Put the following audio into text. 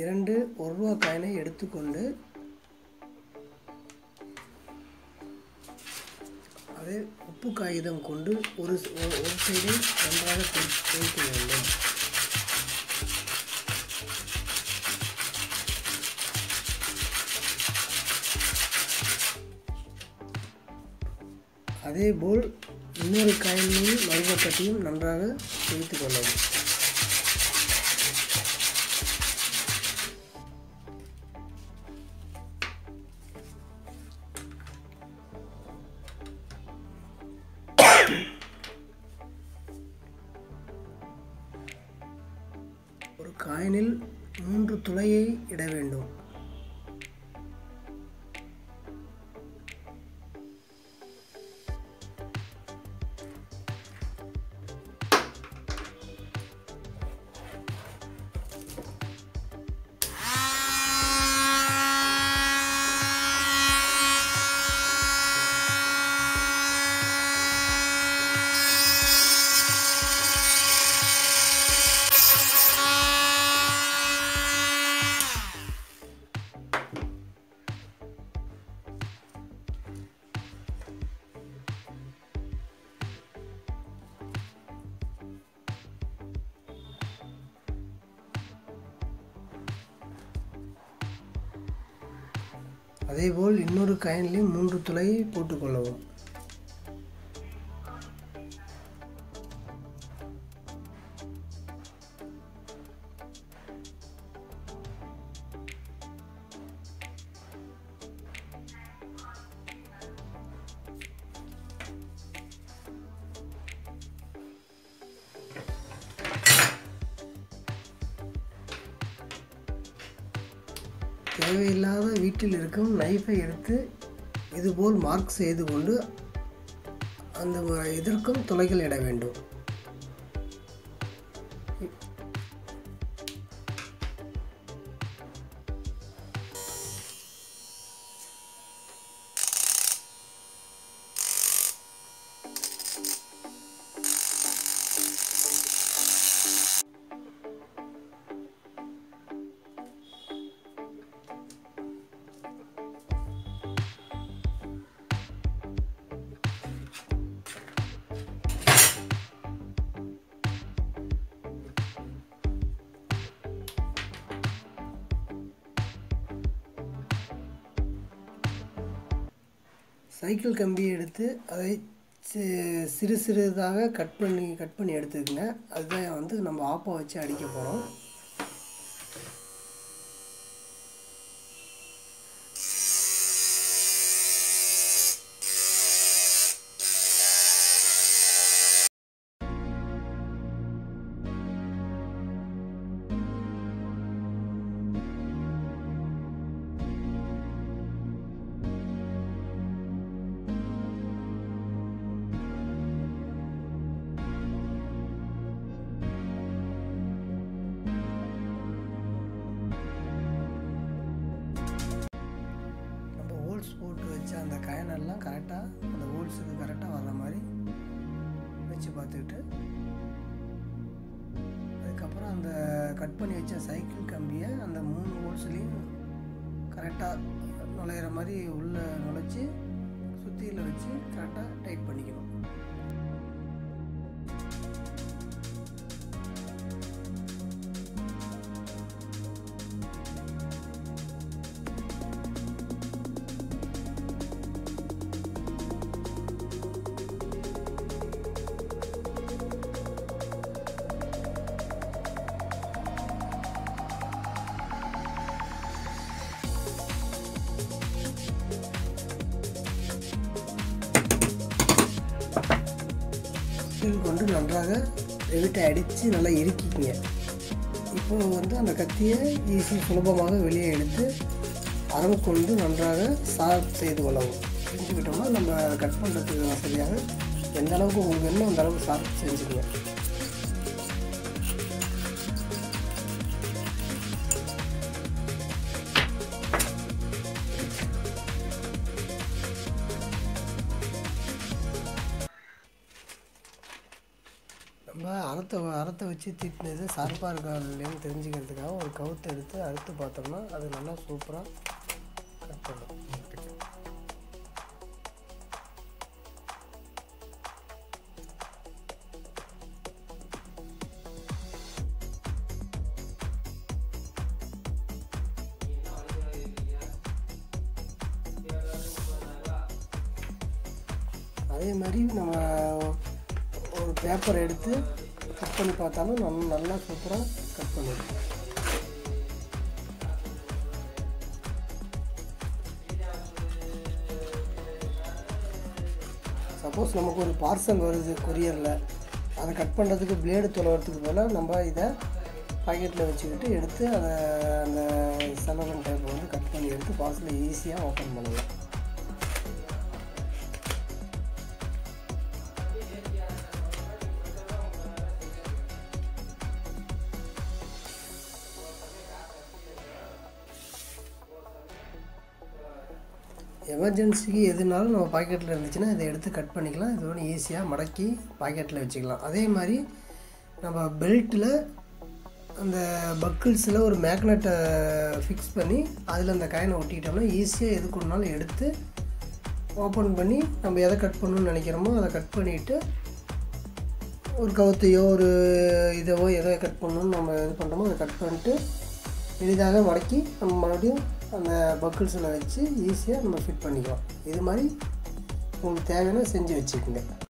இரண்டு ஒரு ரூபா காயினை எடுத்துக்கொண்டு அதை உப்பு காகிதம் கொண்டு ஒரு ஒரு சைடை நன்றாக தேய்க்க வேண்டும். அதேபோல் இன்னொரு காயினையும் மறுபக்கத்தையும் நன்றாக தேய்த்து கொள்ளவும். துளையை இட வேண்டும். அதேபோல் இன்னொரு காயின்லையும் மூன்று துளையை போட்டுக்கொள்ளவும் தேவையில்லாத வீட்டில் இருக்கும் நைஃபை எடுத்து இதுபோல் மார்க் செய்து கொண்டு அந்த எதிர்க்கும் துளைகள் இட வேண்டும். சைக்கிள் கம்பியை எடுத்து அதை சிறு சிறிதாக கட் பண்ணி கட் பண்ணி எடுத்துக்கங்க. அதுதான் வந்து நம்ம ஆப்போ வச்சு அடிக்க போகிறோம் அந்த கயனெல்லாம் கரெக்டாக அந்த ஹோல்ஸுக்கு கரெக்டாக வர்ற மாதிரி வச்சு பார்த்துக்கிட்டு அதுக்கப்புறம் அந்த கட் பண்ணி வச்ச சைக்கிள் கம்பியை அந்த மூணு ஹோல்ஸ்லேயும் கரெக்டாக நுழையிற மாதிரி உள்ளே நுழைச்சி சுற்றியில் வச்சு கரெக்டாக டைட் பண்ணிக்கணும். வந்து நன்றாக ரெவிட்டை அடித்து நல்லா இறுக்கிக்கங்க. இப்போ வந்து அந்த கத்தியை ஈஸி சுலபமாக வெளியே எடுத்து அறம் கொண்டு நன்றாக ஷார்ப் செய்து கொள்ளவும். செஞ்சுக்கிட்டோம்னா நம்ம அதை கட் பண்ணுறதுக்கு வசதியாக எந்த அளவுக்கு உங்களுக்கு வேணுமோ அந்த அளவுக்கு ஷார்ப் செஞ்சுக்கோங்க. அப்போ அறத்தை அறத்தை வச்சு தீட்டினது சார்பாக இருக்கா இல்லையான்னு தெரிஞ்சுக்கிறதுக்காக ஒரு கவுத்தை எடுத்து அறுத்து பார்த்தோம்னா அது நல்லா சூப்பராக கட் பண்ணும் அதே மாதிரி நம்ம ஒரு பேப்பர் எடுத்து கட் பண்ணி பார்த்தாலும் நம்ம நல்லா சூப்பராக கட் பண்ணிடும் சப்போஸ் நமக்கு ஒரு பார்சல் வருது கொரியரில் அதை கட் பண்ணுறதுக்கு பிளேடு தொலைவரத்துக்கு போல் நம்ம இதை பாக்கெட்டில் வச்சுக்கிட்டு எடுத்து அதை அந்த செலவன் டைப்பை வந்து கட் பண்ணி எடுத்து பார்சலை ஈஸியாக ஓப்பன் பண்ணலாம் எமர்ஜென்சிக்கு எதுனாலும் நம்ம பாக்கெட்டில் இருந்துச்சுன்னா இதை எடுத்து கட் பண்ணிக்கலாம். இதோட ஈஸியாக மடக்கி பாக்கெட்டில் வச்சுக்கலாம். அதே மாதிரி நம்ம பெல்ட்டில் அந்த பக்கிள்ஸில் ஒரு மேக்னெட்டை ஃபிக்ஸ் பண்ணி அதில் அந்த காயினை ஒட்டிக்கிட்டோம்னா ஈஸியாக எது கொண்டாலும் எடுத்து ஓப்பன் பண்ணி நம்ம எதை கட் பண்ணணும்னு நினைக்கிறோமோ அதை கட் பண்ணிவிட்டு ஒரு கவுத்தையோ ஒரு இதவோ எதை கட் பண்ணணும்னு நம்ம இது பண்ணுறோமோ அதை கட் பண்ணிட்டு எளிதாக மடக்கி நம்ம மறுபடியும் அந்த பக்கிள்ஸில் வச்சு ஈஸியாக நம்ம ஃபிட் பண்ணிக்கலாம். இது மாதிரி உங்களுக்கு தேவையான செஞ்சு வச்சுக்கோங்க.